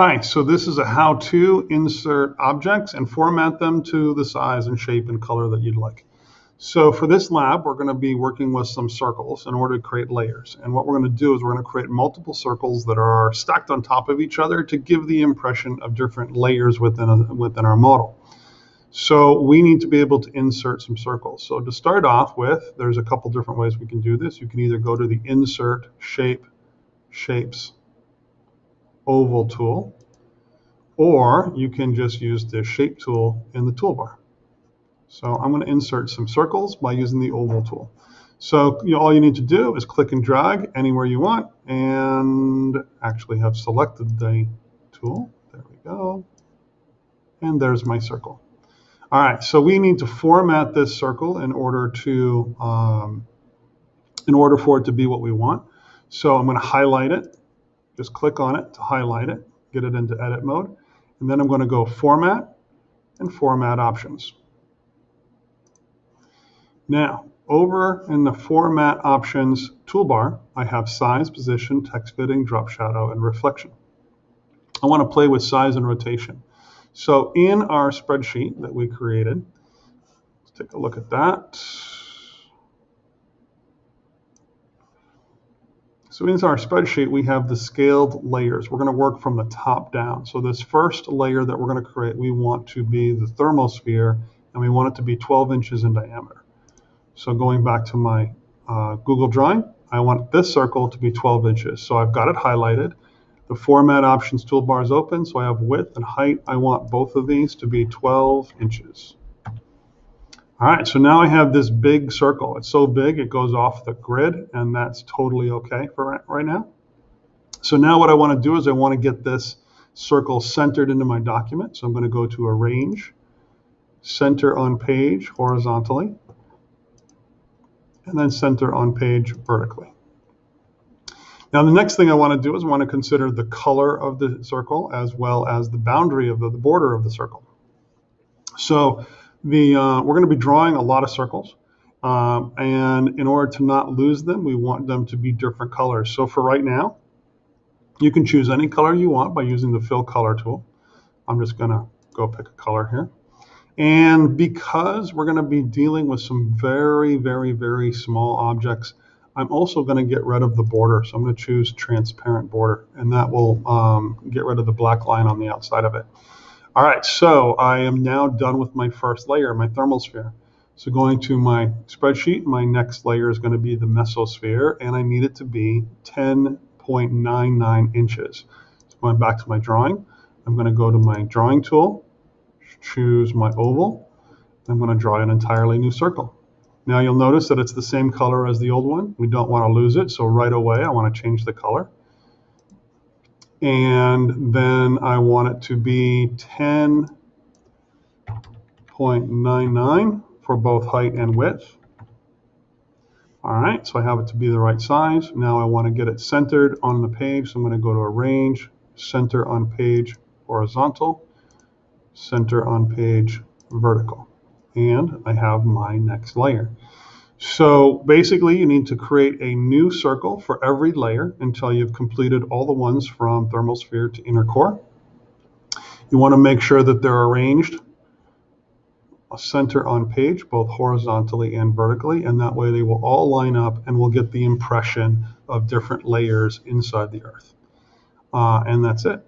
Hi, so this is a how to insert objects and format them to the size and shape and color that you'd like. So for this lab, we're going to be working with some circles in order to create layers. And what we're going to do is we're going to create multiple circles that are stacked on top of each other to give the impression of different layers within, a, within our model. So we need to be able to insert some circles. So to start off with, there's a couple different ways we can do this. You can either go to the Insert, Shape, Shapes, oval tool, or you can just use the shape tool in the toolbar. So I'm going to insert some circles by using the oval tool. So you know, all you need to do is click and drag anywhere you want and actually have selected the tool. There we go. And there's my circle. All right, so we need to format this circle in order to um, in order for it to be what we want. So I'm going to highlight it just click on it to highlight it, get it into edit mode. And then I'm going to go Format and Format Options. Now, over in the Format Options toolbar, I have Size, Position, Text Fitting, Drop Shadow, and Reflection. I want to play with size and rotation. So in our spreadsheet that we created, let's take a look at that. So in our spreadsheet, we have the scaled layers. We're going to work from the top down. So this first layer that we're going to create, we want to be the thermosphere, and we want it to be 12 inches in diameter. So going back to my uh, Google drawing, I want this circle to be 12 inches. So I've got it highlighted. The format options toolbar is open, so I have width and height. I want both of these to be 12 inches. All right, so now I have this big circle. It's so big it goes off the grid, and that's totally okay for right now. So now what I want to do is I want to get this circle centered into my document. So I'm going to go to Arrange, Center on Page horizontally, and then Center on Page vertically. Now the next thing I want to do is I want to consider the color of the circle as well as the boundary of the, the border of the circle. So the, uh, we're going to be drawing a lot of circles. Um, and in order to not lose them, we want them to be different colors. So for right now, you can choose any color you want by using the fill color tool. I'm just going to go pick a color here. And because we're going to be dealing with some very, very, very small objects, I'm also going to get rid of the border. So I'm going to choose transparent border, and that will um, get rid of the black line on the outside of it. All right, so I am now done with my first layer, my thermosphere. So going to my spreadsheet, my next layer is going to be the mesosphere, and I need it to be 10.99 inches. So going back to my drawing, I'm going to go to my drawing tool, choose my oval, I'm going to draw an entirely new circle. Now you'll notice that it's the same color as the old one. We don't want to lose it, so right away I want to change the color and then I want it to be 10.99 for both height and width. All right, so I have it to be the right size. Now I want to get it centered on the page, so I'm going to go to Arrange, Center on Page Horizontal, Center on Page Vertical. And I have my next layer. So basically, you need to create a new circle for every layer until you've completed all the ones from thermosphere to inner core. You want to make sure that they're arranged center on page, both horizontally and vertically, and that way they will all line up and we'll get the impression of different layers inside the earth. Uh, and that's it.